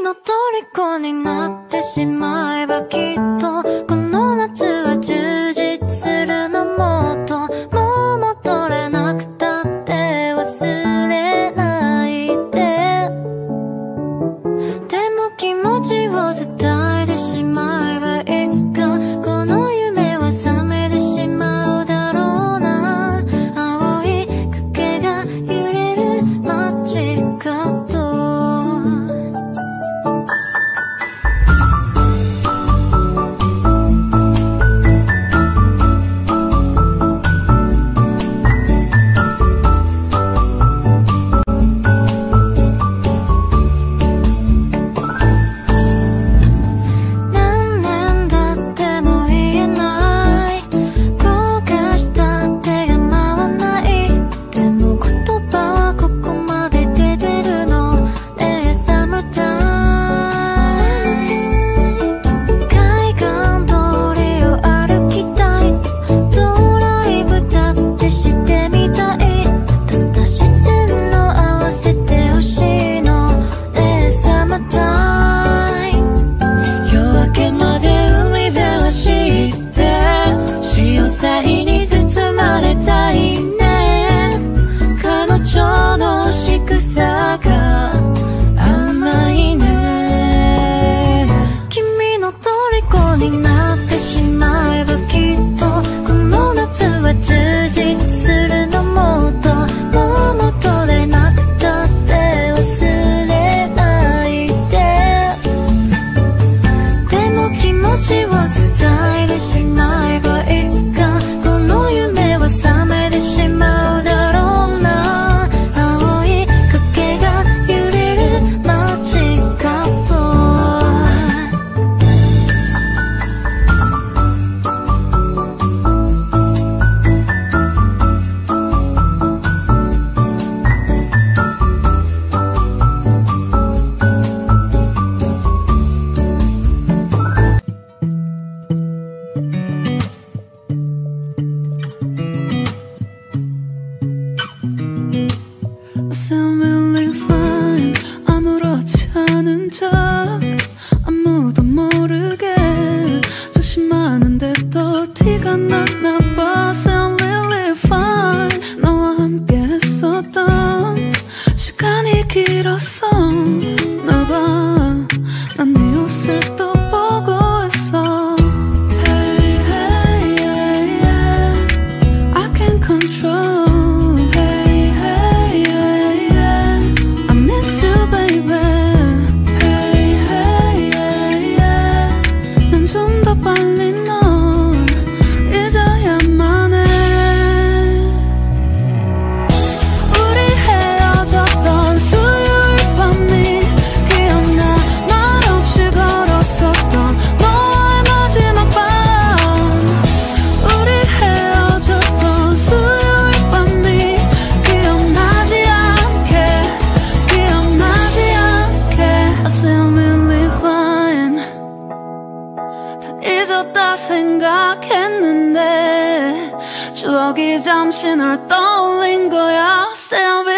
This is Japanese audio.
の虜になってしまえばきっとこの夏は充実する希望自带的是 but it's. 여기 잠시 널 떠올린 거야. S e l